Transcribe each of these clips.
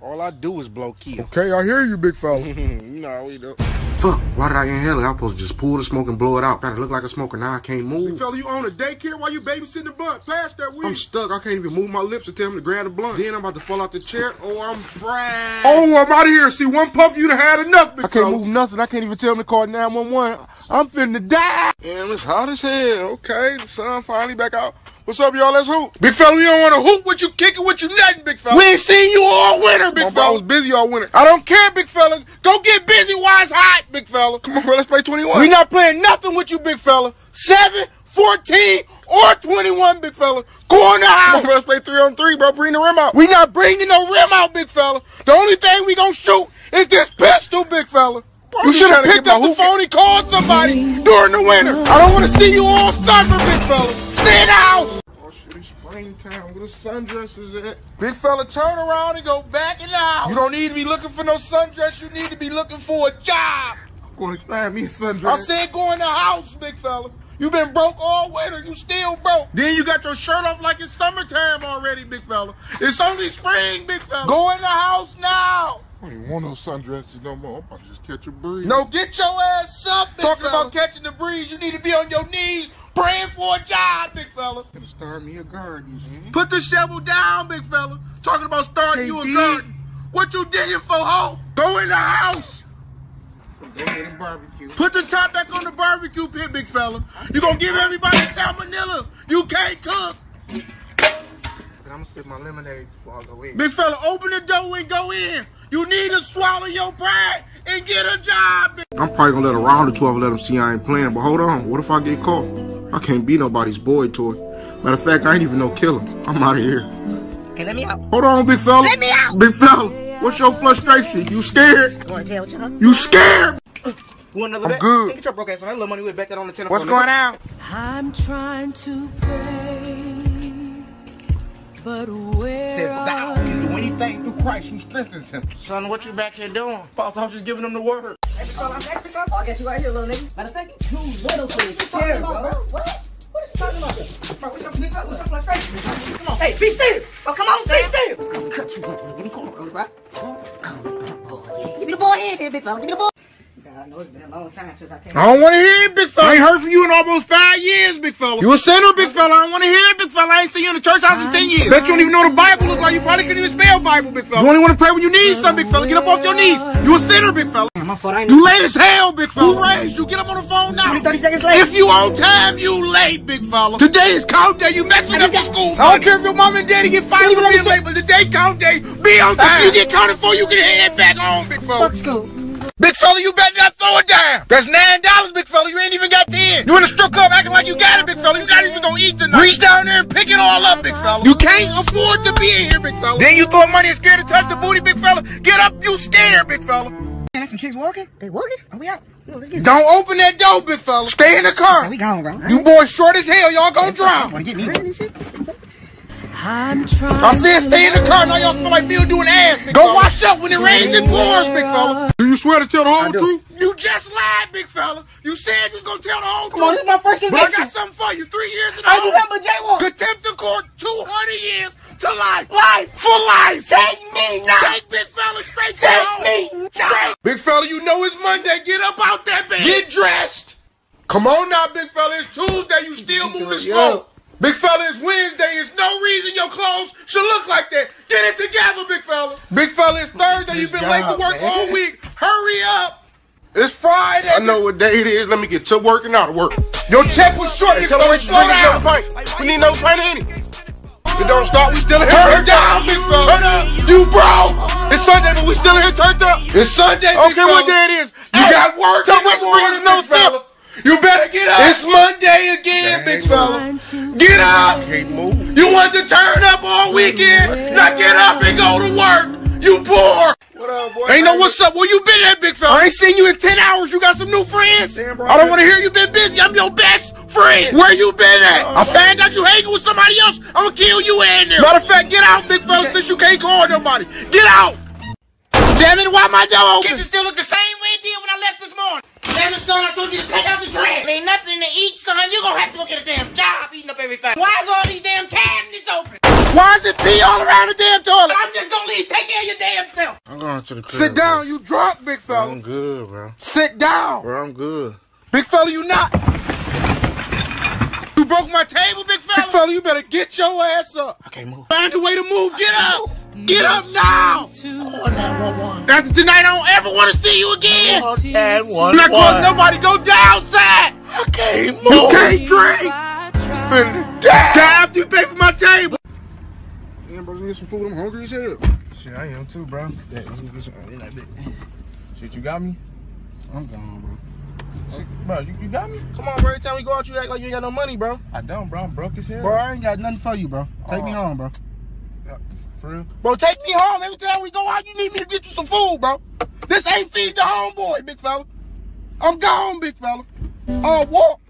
All I do is blow kill. Okay, I hear you, big fella. you know how we do. Fuck, why did I inhale it? I was supposed to just pull the smoke and blow it out. Gotta look like a smoker. Now I can't move. Big fella, you own a daycare while you babysitting the blunt. Pass that weed. I'm stuck. I can't even move my lips to tell him to grab the blunt. Then I'm about to fall out the chair. Oh, I'm fried. Oh, I'm out of here. See, one puff, you'd have had enough, big I can't fella. move nothing. I can't even tell him to call 911. I'm finna die. Damn, it's hot as hell. Okay, the sun finally back out. What's up, y'all? Let's hoop. Big fella, you don't want to hoop with you, kick it with you, nothing, big fella. We ain't seen you all winter, big bro, I fella. was busy all winter. I don't care, big fella. Go get busy while it's hot, big fella. Come on, bro. Let's play 21. We not playing nothing with you, big fella. Seven, 14, or 21, big fella. Go in the house. Come on, bro. Let's play three on three, bro. Bring the rim out. We not bringing no rim out, big fella. The only thing we gonna shoot is this pistol, big fella. Bro, You should have picked up the phone and called somebody during the winter. I don't want to see you all summer, big fella. Stay in the house. Shit, it's springtime. Where the sundresses at? Big fella, turn around and go back in the house. You don't need to be looking for no sundress. You need to be looking for a job. I'm Going to find me a sundress. I said go in the house, big fella. You been broke all winter. You still broke. Then you got your shirt off like it's summertime already, big fella. It's only spring, big fella. Go in the house now. I don't even want no sundresses no more. I'm about to just catch a breeze. No, get your ass up, big Talking fella. about catching the breeze, you need to be on your knees praying for a job, big fella. Gonna start me a garden, man. Put the shovel down, big fella. Talking about starting you a garden. What you digging for, ho? Go in the house. Go ahead and barbecue. Put the top back on the barbecue pit, big fella. You gonna give everybody salmonella. You can't cook. And I'm gonna sip my lemonade before I go in. Big fella, open the door and go in. You need to swallow your pride and get a job. I'm probably gonna let a round or 12 let them see I ain't playing. But hold on, what if I get caught? I can't be nobody's boy toy. Matter of fact, I ain't even no killer. I'm out of here. Hey, let me out. Hold on, big fella. Let me out. Big fella, what's your frustration? You scared? Going to jail with your You scared? You want another I'm bet? good. Get your broke ass on that little money. We bet that on the telephone. What's going on? I'm trying to pray, but where Says thou are can do anything through Christ who strengthens him. Son, what you back here doing? Boss, I was just giving him the word. Oh, I guess you right here, little nigga. Matter of fact, you too little for this chair, bro. What? What you talking about? Bro, what's your, what's what's your frustration? Come on. Hey, be still. Oh, come on, be still. Come cut you. Give me corner, bro. Come on, Give me the ball here, there, big fella. Give me the ball. I know it's been a long time since I came. I don't want to hear it, big fella. I ain't heard from you in almost five years, big fella. You a sinner, big fella. I don't want to hear it, big fella. I ain't seen you in the church house in ten years. Bet you don't even know the Bible look like. You probably couldn't even spell Bible, big fella. You only want to pray when you need something, big fella. Get up off your knees. You a sinner, big fella. My fault, I ain't You late as hell, big fella. Who raised you? Get up on the phone now. 20, 30 seconds late. If you on time, you late, big fella. Today is count day. You messing up the school. I don't care if your mom and daddy get fired for being late, but today count day. Be on time. If you get counted for, you can head back home, big fella. Fuck school. Big fella, you better not throw it down. That's nine dollars, big fella. You ain't even got ten. You in the strip club acting like you got it, big fella. You're not even gonna eat tonight. Reach down there and pick it all up, big fella. You can't afford to be in here, big fella. Then you throw money and scared to touch the booty, big fella. Get up, you scared, big fella. Man, that's some chicks walking. They walking? Are we out? Yo, let's get. Don't open that door, big fella. Stay in the car. Okay, we gone, bro. You boys short as hell. Y'all gonna drown. Wanna get me? I'm trying I said stay in the car. Now y'all smell like mildew doing ass. Big Go fella. wash up when it rains and pours, big fella. Do you swear to tell the whole truth? You just lied, big fella. You said you was gonna tell the whole Come on, this is my first But I got something for you. Three years in the I hole. remember jaywalk. Contempt of court, 200 years to life. Life. For life. Take me now. Take big fella straight to Take home. me now. Straight. Big fella, you know it's Monday. Get up out that bed. Get dressed. Come on now, big fella. It's Tuesday. You still moving slow. Big fella, it's Wednesday. There's no reason your clothes should look like that. Get it together, big fella. Big fella, it's Thursday. You've been late to work man. all week. Hurry up. It's Friday. I know what day it is. Let me get to working out of work. Your check was short. Big Tell fella. me Slow what you down. pint. We need no pint in it. It don't start. We still in here. Turn down, big fella. Turn up. You broke. It's Sunday, but we still in here turned up. It's Sunday, big Okay, what day it is? You Hey, got work. Tell in me the bring us another big fella. Fifth. You better get up. It's Monday again, big fella. Get up. Can't move. You want to turn up all weekend? Now get up and go to work. You poor. What up, boy? Ain't know what's up. Where you been at, big fella? I ain't seen you in 10 hours. You got some new friends? Damn, bro. I don't want to hear you been busy. I'm your best friend. Where you been at? Uh, I found out you hanging with somebody else. I'm going to kill you in there. Matter of fact, get out, big fella, since you can't call nobody. Get out. Damn it, why my door open? Kitchen still look the same way it did when I left this morning. Damn it, son, I told you to take out the trash. There ain't nothing to eat, son. You're gonna have to go get a damn job eating up everything. Why is all these damn cabinets open? Why is it pee all around the damn toilet? I'm just gonna leave. Take care of your damn self. I'm going to the crib. Sit down, you drunk, big Bro. fella. I'm good, bro. Sit down. Bro, I'm good. Big fella, you not. You broke my table, big fella. Big fella, you better get your ass up. I can't move. Find a way to move. Get up. Get up now. After tonight, I don't ever want to see you again. And I'm not calling nobody. Go downside. I can't You can't drink. Finna die. Die after you pay for my table. Yeah, bro, get some food. I'm hungry as hell. Shit, I am too, bro. Yeah, let's get some. in that. Shit, you got me? I'm gone, bro. Shit, bro, you, you got me? Come on, bro. Every time we go out, you act like you ain't got no money, bro. I don't, bro. I'm broke as hell. Bro, I ain't got nothing for you, bro. Take me Oh. home, bro. For real? Bro, take me home. Every time we go out, you need me to get you some food, bro. This ain't feed the homeboy, big fella. I'm gone, big fella. Uh, oh, walk.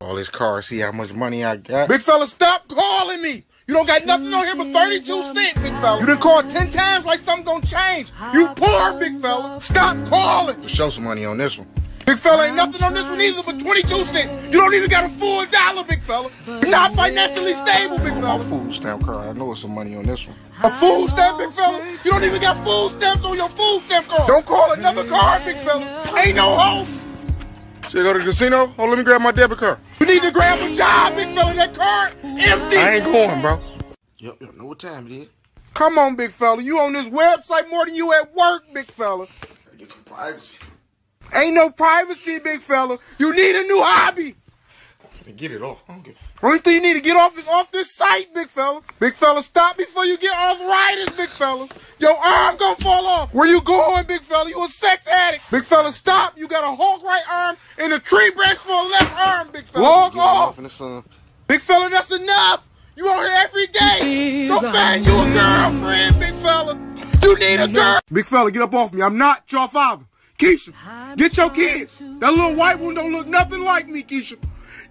All this car, see how much money I got. Big fella, stop calling me. You don't got nothing on here but 32 cents, big fella. You done called 10 times like something gonna change. You poor, big fella. Stop calling. To show some money on this one. Big fella, ain't nothing on this one either but 22 cents. You don't even got a full dollar, big fella. You're not financially stable, big My fella. food stamp card. I know it's some money on this one. A food stamp, big fella? You don't even got food stamps on your food stamp card. Don't call another card, big fella. Ain't no hope. Should I go to the casino? Oh, let me grab my debit card. You need to grab a job, big fella. That card empty. I ain't going, bro. Yep, yep. Know what time it is. Come on, big fella. You on this website more than you at work, big fella. Gotta get some privacy. Ain't no privacy, big fella. You need a new hobby. Get it off. I Only thing you need to get off is off this site, big fella. Big fella, stop before you get arthritis, big fella. Your arm gonna fall off. Where you going, big fella? You a sex addict. Big fella, stop. You got a Hulk right arm and a tree branch for a left arm, big fella. Log off. off in the sun. Big fella, that's enough. You on here every day. Go find you a girlfriend, big fella. You need a girl. Big fella, get up off me. I'm not your father. Keisha, get your kids. That little white one don't look nothing like me, Keisha.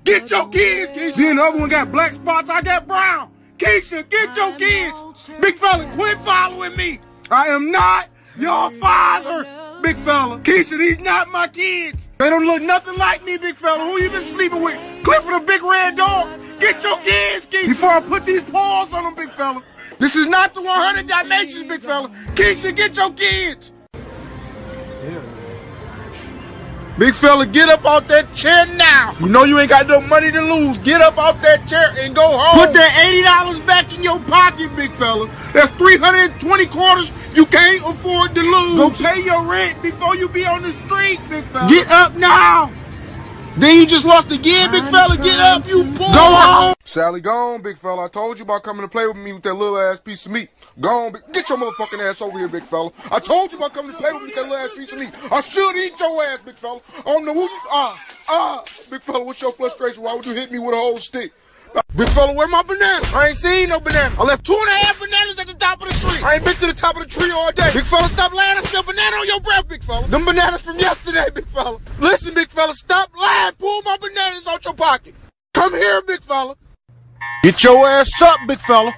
Get your kids, Keisha. Then the other one got black spots. I got brown. Keisha, get your kids. Big fella, quit following me. I am not your father, big fella. Keisha, these not my kids. They don't look nothing like me, big fella. Who you been sleeping with? Clifford, the big red dog. Get your kids, Keisha. Before I put these paws on them, big fella. This is not the 100 Dalmatians, big fella. Keisha, get your kids. Big fella, get up off that chair now. You know you ain't got no money to lose. Get up off that chair and go home. Put that $80 back in your pocket, big fella. That's 320 quarters you can't afford to lose. Go pay your rent before you be on the street, big fella. Get up now. Then you just lost again, big fella. Get up, you poor. Go home. Sally, go on, big fella. I told you about coming to play with me with that little ass piece of meat. Go on, big- get your motherfucking ass over here, big fella. I told you about coming to play with me with that little ass piece of meat. I should eat your ass, big fella. I don't know who you ah ah, big fella. What's your frustration? Why would you hit me with a whole stick? Big fella, where my banana? I ain't seen no banana. I left two and a half bananas at the top of the tree. I ain't been to the top of the tree all day. Big fella, stop lying. I smell banana on your breath, big fella. Them bananas from yesterday, big fella. Listen, big fella, stop lying. Pull my bananas out your pocket. Come here, big fella. Get your ass up, big fella.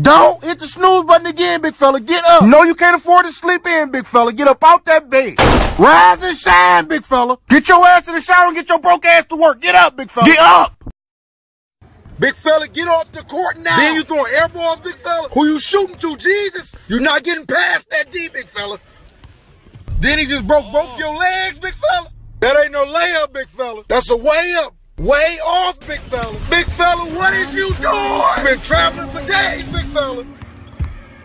Don't hit the snooze button again, big fella. Get up. No, you can't afford to sleep in, big fella. Get up out that bed. Rise and shine, big fella. Get your ass in the shower and get your broke ass to work. Get up, big fella. Get up. Big fella, get off the court now. Then you throwing air balls, big fella. Who you shooting to, Jesus? You're not getting past that D, big fella. Then he just broke both your legs, big fella. That ain't no layup, big fella. That's a way up. Way off, big fella. Big fella, what is you doing? Been traveling for days, big fella.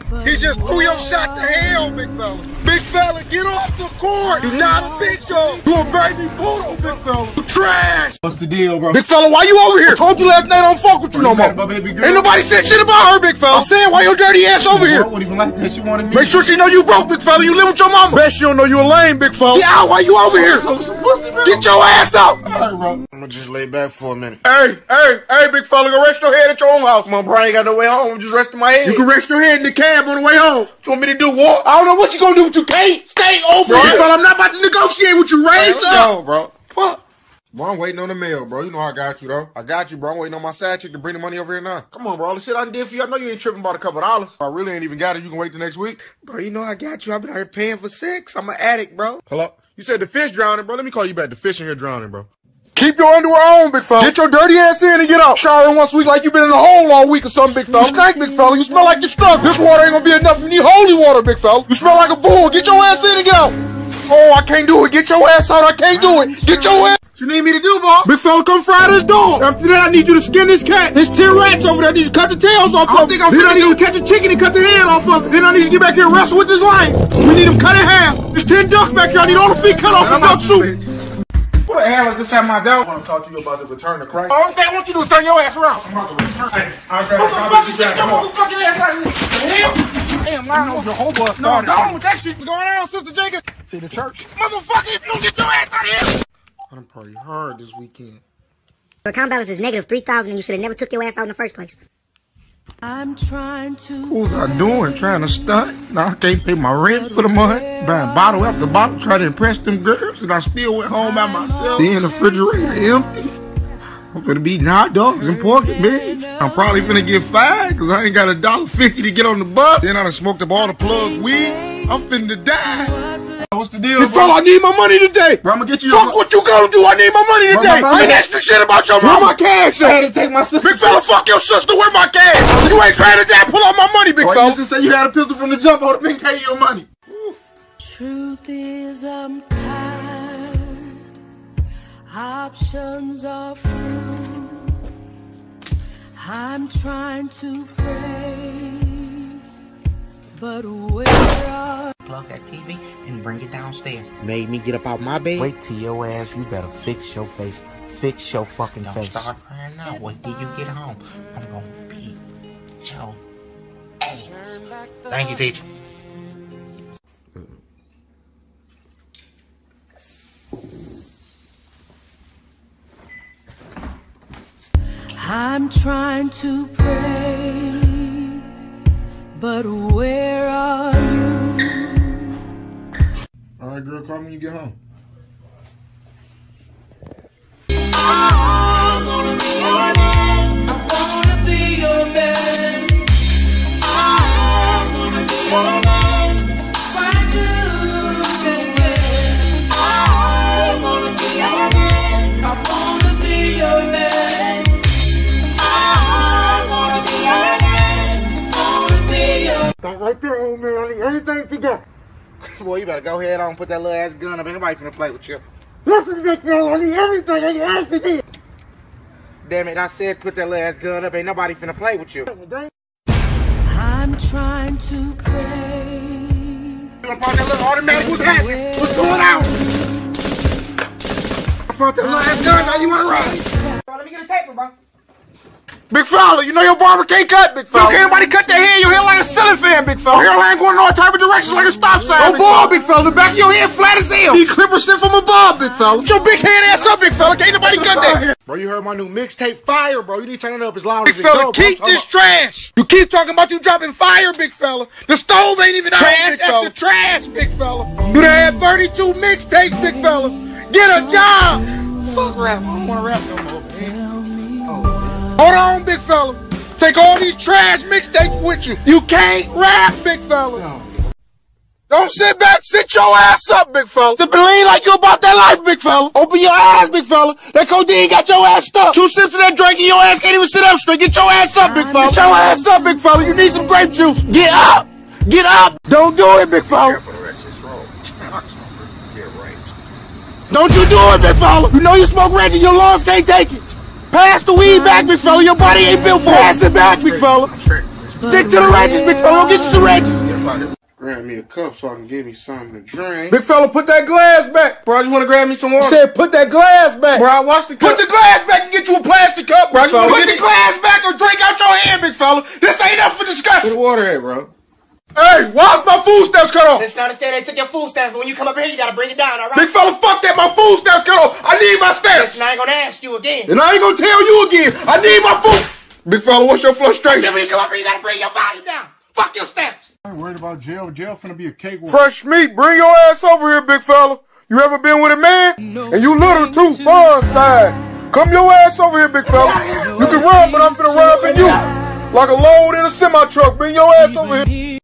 He just threw your shot to hell, big fella. Big fella, get off the court. You're not a big dog. You a baby poodle, big fella. You trash. What's the deal, bro? Big fella, why you over here? I told you last night I don't fuck with you no more. mad about baby girl? Ain't nobody said shit about her, big fella. I'm saying why your dirty ass over here. I wouldn't even like that. She wanted me. Make sure she know you broke, big fella. You live with your mama. Bet she don't know you a lame, big fella. Get out, why you over here? So some pussy, bro. Get your ass out. All right, bro. I'm gonna just lay back for a minute. Hey, hey, hey, big fella, go rest your head at your own house. My bro ain't got no way home. I'm just resting my head. You can rest your head in the cab on the way home. What you want me to do? Walk? I don't know what you gonna do, but you can't stay over Bro, here. Fella, I'm not about to negotiate with you. Raise up. Bro. Fuck. Bro, I'm waiting on the mail, bro. You know I got you, though. I got you, bro. I'm waiting on my side chick to bring the money over here now. Come on, bro. All the shit I did for you, I know you ain't tripping about a couple dollars. I really ain't even got it. You can wait the next week. Bro, you know I got you. I've been out here paying for sex. I'm an addict, bro. Hello? You said the fish drowning, bro. Let me call you back. The fish in here drowning, bro. Keep your underwear on, big fella. Get your dirty ass in and get out. Shower once a week like you've been in the hole all week or something, big fella. You stink, big fella. You smell like you struck. This water ain't gonna be enough. You need holy water, big fella. You smell like a bull. Get your ass in and get out. Oh, I can't do it. Get your ass out. I can't do it. Get your ass. What you need me to do, boss? Big fella, come fry this dog. After that, I need you to skin this cat. There's 10 rats over there. I need you to cut the tails off I of think them. I'm Then I need you to catch a chicken and cut the head off of it. Then I need to get back here and wrestle with this lion. We need him cut in half. There's 10 ducks back here. I need all the feet cut off I'm duck soup. Bitch. What the hell is this at my door? I want to talk to you about the return of Christ. Oh, All thing I want you to do is turn your ass around. I'm about to return. Hey, I'll grab Motherfucker, you. get your motherfucking ass out of here. Damn, line over the whole bus No, started. don't. That shit was going on, Sister Jenkins. See the church. Motherfucker, if you don't get your ass out of here. I done party hard this weekend. Your account balance is negative 3,000 and you should have never took your ass out in the first place. I'm trying to. What was I doing? Trying to stunt? Now I can't pay my rent for the month. Buying bottle after bottle, trying to impress them girls, and I still went home by myself. Then the refrigerator empty. I'm gonna be hot dogs and pork and beans. I'm probably gonna get fired because I ain't got a dollar fifty to get on the bus. Then I done smoked up all the plug weed. I'm finna die. What's the deal, Big bro? fella, I need my money today. Bro, I'm gonna get you. Fuck what you gonna do. I need my money Bro, today. my I mama- ain't extra shit about your mama. Where my cash I had to take my sister. Big fella, fuck your sister. Where my cash? You ain't trying to die. Pull out my money, big Boy, fella. you just say you had a pistol from the jump. I would have been paying your money. Truth is, I'm tired. Options are few. I'm trying to pray, but where are plug that TV and bring it downstairs. made me get up out my bed. Wait till your ass, you better fix your face. Fix your fucking Don't face. start crying now. Wait till you get home. I'm gonna beat your ass. Thank you, teacher. I'm trying to pray, call me when you get home. Right there, old man. I need you got. Boy, you better go ahead on and put that little ass gun up. Ain't nobody finna play with you. Listen, big fella. I need everything. I need everything. Damn it, I said put that little ass gun up. Ain't nobody finna play with you. I'm trying to pray. You want to pop that little automatic? What's happening? What's going on? I brought that little ass gun. Now you want to run? Bro, let me get a taper, bro. Big fella, you know your barber can't cut, big fella. You can't nobody cut their hair. Your hair like a ceiling fan, big fella. Your hairline going in all type of directions like a stop sign. No ball, big fella. The back of your head flat as hell. Need clippers sent from above, big fella. Get your big head ass up, big fella. Can't nobody cut that hair. Bro, you heard my new mixtape fire, bro. You need to turn it up as loud Big as it fella, go, bro. keep I'm talking this trash. You keep talking about you dropping fire, big fella. The stove ain't even Trash on, big after fella. trash, big fella. You done had 32 mixtapes, big fella. Get a job. Fuck rap. I don't want to rap no more, man. Hold on, big fella. Take all these trash mixtapes with you. You can't rap, big fella. Don't sit back, sit your ass up, big fella. And lean like you about that life, big fella. Open your eyes, big fella. That codeine got your ass stuck. Two sips of that drink and your ass can't even sit up straight. Get your ass up, big fella. Get your ass up, big fella. You need some grape juice. Get up. Get up. Don't do it, big fella. Don't you do it, big fella. You know you smoke Reggie, your lungs can't take it. Pass the weed back, big fella. Your body ain't built for it. Pass it back, big fella. Stick to the Reggies, big fella. Go get you some Reggies. Grab me a cup so I can give me something to drink. Big fella, put that glass back. Bro, I just want to grab me some I water. said, put that glass back. Bro, I watched the cup. Put the glass back and get you a plastic cup, Bro. Put the glass back or drink out your hand, big fella. This ain't up for Where discussion. the water at, bro? Hey, why's my food stamps cut off? Listen, I understand they took your food stamps, but when you come up here, you gotta bring it down, all right? Big fella, fuck that. My food stamps cut off. I need my stamps. Listen, I ain't gonna ask you again. And I ain't gonna tell you again. I need my food. Big fella, what's your frustration? When you come up here, you gotta bring your volume down. Fuck your stamps. I ain't worried about jail. Jail finna be a cakewalk. Fresh meat, bring your ass over here, big fella. You ever been with a man? And you little too, fun side. Come your ass over here, big fella. You can run, but I'm finna run up in you. Like a load in a semi truck. Bring your ass over here.